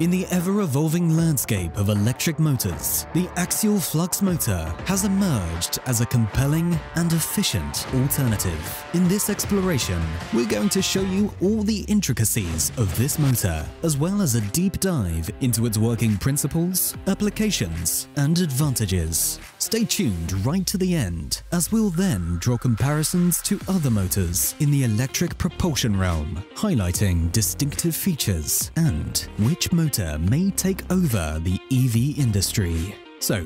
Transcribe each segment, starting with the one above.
In the ever-evolving landscape of electric motors, the axial flux motor has emerged as a compelling and efficient alternative. In this exploration, we're going to show you all the intricacies of this motor, as well as a deep dive into its working principles, applications, and advantages. Stay tuned right to the end, as we'll then draw comparisons to other motors in the electric propulsion realm, highlighting distinctive features and which motor may take over the EV industry. So,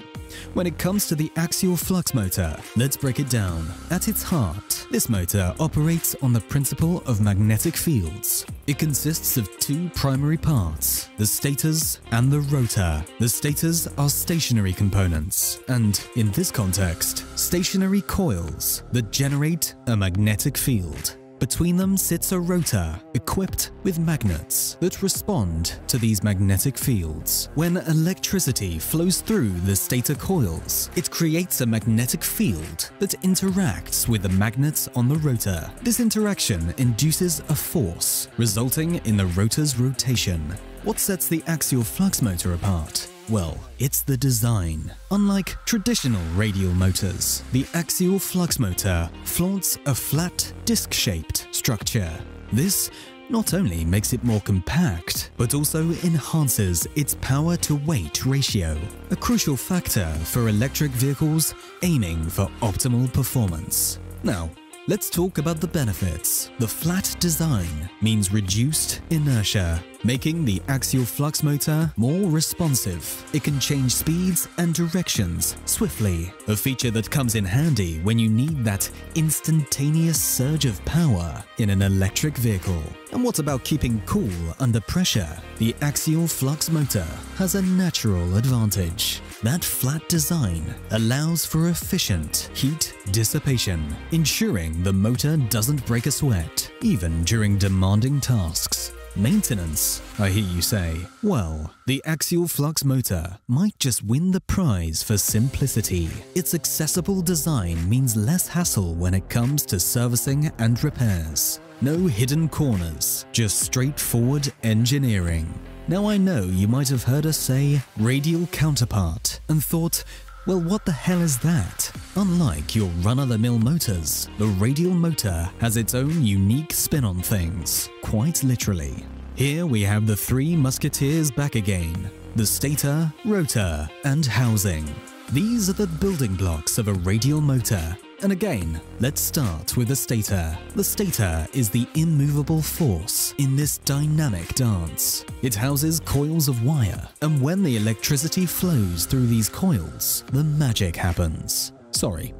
when it comes to the axial flux motor, let's break it down. At its heart, this motor operates on the principle of magnetic fields. It consists of two primary parts, the stators and the rotor. The stators are stationary components, and in this context, stationary coils that generate a magnetic field. Between them sits a rotor equipped with magnets that respond to these magnetic fields. When electricity flows through the stator coils, it creates a magnetic field that interacts with the magnets on the rotor. This interaction induces a force, resulting in the rotor's rotation. What sets the axial flux motor apart? Well, it's the design. Unlike traditional radial motors, the axial flux motor flaunts a flat, disc-shaped structure. This not only makes it more compact, but also enhances its power to weight ratio, a crucial factor for electric vehicles aiming for optimal performance. Now, let's talk about the benefits. The flat design means reduced inertia, making the axial flux motor more responsive. It can change speeds and directions swiftly, a feature that comes in handy when you need that instantaneous surge of power in an electric vehicle. And what about keeping cool under pressure? The axial flux motor has a natural advantage. That flat design allows for efficient heat dissipation, ensuring the motor doesn't break a sweat, even during demanding tasks. Maintenance, I hear you say. Well, the axial flux motor might just win the prize for simplicity. Its accessible design means less hassle when it comes to servicing and repairs. No hidden corners, just straightforward engineering. Now I know you might have heard us say radial counterpart and thought, well, what the hell is that? Unlike your run-of-the-mill motors, the radial motor has its own unique spin on things, quite literally. Here we have the three musketeers back again, the stator, rotor, and housing. These are the building blocks of a radial motor and again, let's start with the stator. The stator is the immovable force in this dynamic dance. It houses coils of wire, and when the electricity flows through these coils, the magic happens. Sorry,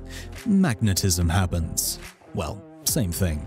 magnetism happens. Well, same thing.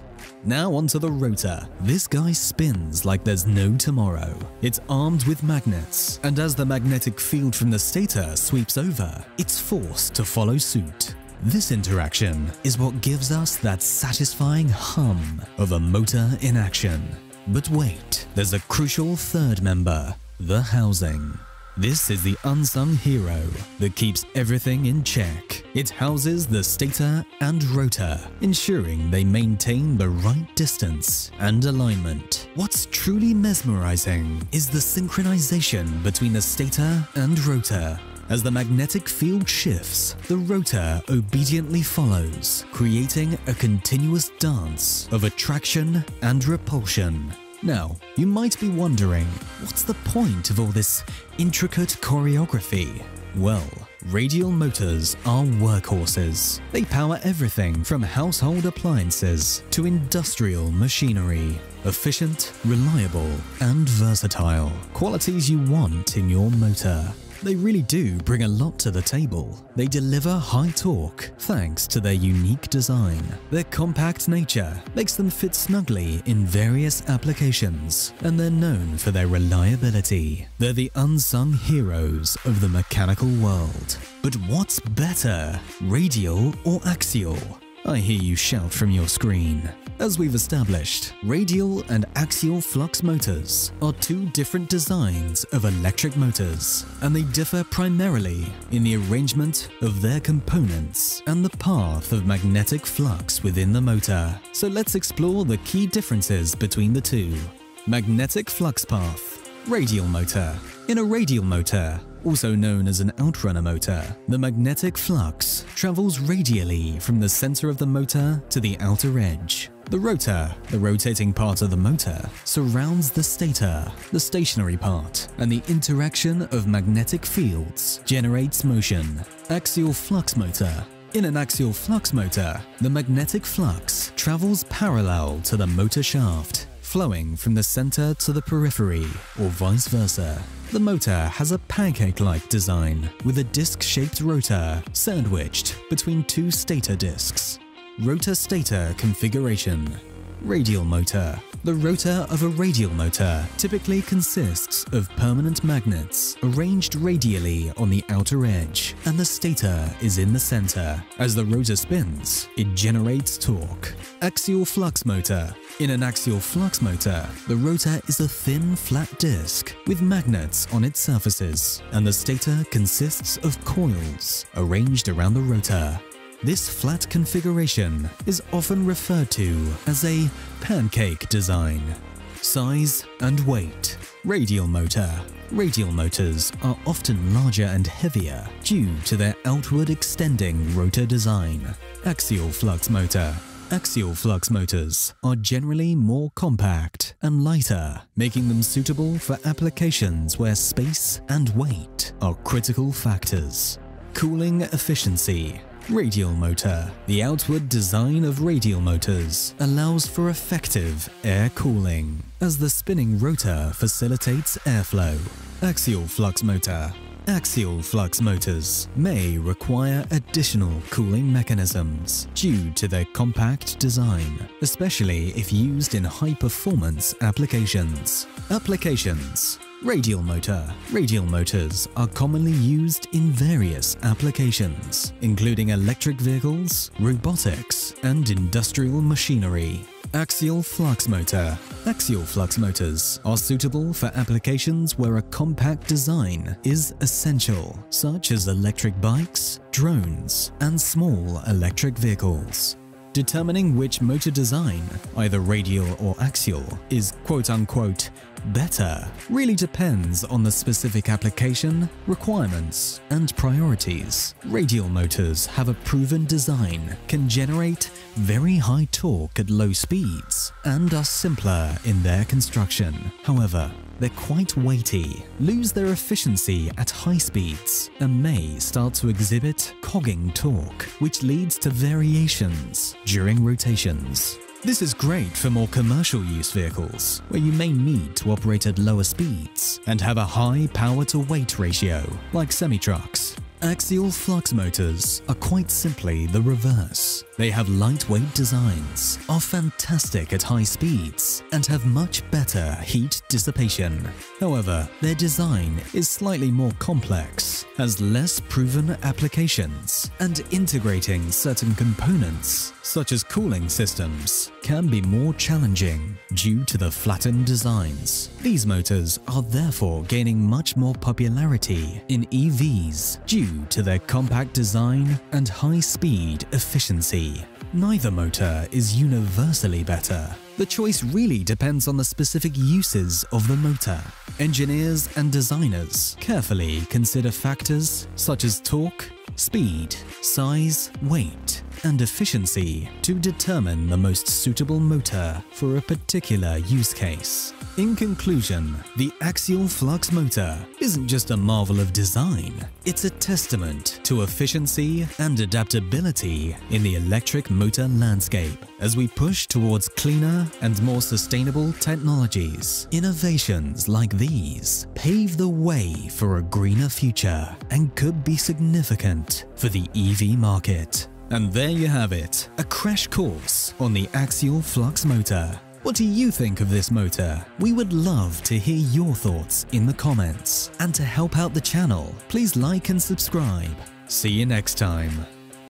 Now onto the rotor. This guy spins like there's no tomorrow. It's armed with magnets, and as the magnetic field from the stator sweeps over, it's forced to follow suit. This interaction is what gives us that satisfying hum of a motor in action. But wait, there's a crucial third member, the housing. This is the unsung hero that keeps everything in check. It houses the stator and rotor, ensuring they maintain the right distance and alignment. What's truly mesmerizing is the synchronization between the stator and rotor. As the magnetic field shifts, the rotor obediently follows, creating a continuous dance of attraction and repulsion. Now, you might be wondering, what's the point of all this intricate choreography? Well, radial motors are workhorses. They power everything from household appliances to industrial machinery. Efficient, reliable, and versatile. Qualities you want in your motor. They really do bring a lot to the table. They deliver high torque thanks to their unique design. Their compact nature makes them fit snugly in various applications, and they're known for their reliability. They're the unsung heroes of the mechanical world. But what's better, radial or axial? I hear you shout from your screen. As we've established, radial and axial flux motors are two different designs of electric motors, and they differ primarily in the arrangement of their components and the path of magnetic flux within the motor. So let's explore the key differences between the two. Magnetic flux path Radial motor. In a radial motor, also known as an outrunner motor, the magnetic flux travels radially from the center of the motor to the outer edge. The rotor, the rotating part of the motor, surrounds the stator, the stationary part, and the interaction of magnetic fields generates motion. Axial flux motor in an axial flux motor, the magnetic flux travels parallel to the motor shaft, flowing from the center to the periphery, or vice versa. The motor has a pancake-like design with a disc-shaped rotor sandwiched between two stator discs. Rotor-stator configuration Radial motor the rotor of a radial motor typically consists of permanent magnets arranged radially on the outer edge, and the stator is in the center. As the rotor spins, it generates torque. Axial flux motor. In an axial flux motor, the rotor is a thin, flat disc with magnets on its surfaces, and the stator consists of coils arranged around the rotor. This flat configuration is often referred to as a pancake design. Size and weight. Radial motor. Radial motors are often larger and heavier due to their outward extending rotor design. Axial flux motor. Axial flux motors are generally more compact and lighter, making them suitable for applications where space and weight are critical factors. Cooling efficiency Radial motor. The outward design of radial motors allows for effective air cooling, as the spinning rotor facilitates airflow. Axial flux motor. Axial flux motors may require additional cooling mechanisms due to their compact design, especially if used in high-performance applications. Applications Radial motor. Radial motors are commonly used in various applications, including electric vehicles, robotics, and industrial machinery. Axial flux motor. Axial flux motors are suitable for applications where a compact design is essential, such as electric bikes, drones, and small electric vehicles. Determining which motor design, either radial or axial, is quote-unquote better really depends on the specific application, requirements, and priorities. Radial motors have a proven design, can generate very high torque at low speeds, and are simpler in their construction. However, they're quite weighty, lose their efficiency at high speeds, and may start to exhibit cogging torque, which leads to variations during rotations. This is great for more commercial use vehicles, where you may need to operate at lower speeds and have a high power-to-weight ratio, like semi-trucks. Axial flux motors are quite simply the reverse. They have lightweight designs, are fantastic at high speeds, and have much better heat dissipation. However, their design is slightly more complex, has less proven applications, and integrating certain components, such as cooling systems, can be more challenging due to the flattened designs. These motors are therefore gaining much more popularity in EVs due to their compact design and high-speed efficiency. Neither motor is universally better. The choice really depends on the specific uses of the motor. Engineers and designers carefully consider factors such as torque, speed, size, weight, and efficiency to determine the most suitable motor for a particular use case. In conclusion, the axial flux motor isn't just a marvel of design, it's a testament to efficiency and adaptability in the electric motor landscape. As we push towards cleaner and more sustainable technologies, innovations like these pave the way for a greener future and could be significant for the EV market. And there you have it, a crash course on the axial flux motor. What do you think of this motor? We would love to hear your thoughts in the comments. And to help out the channel, please like and subscribe. See you next time.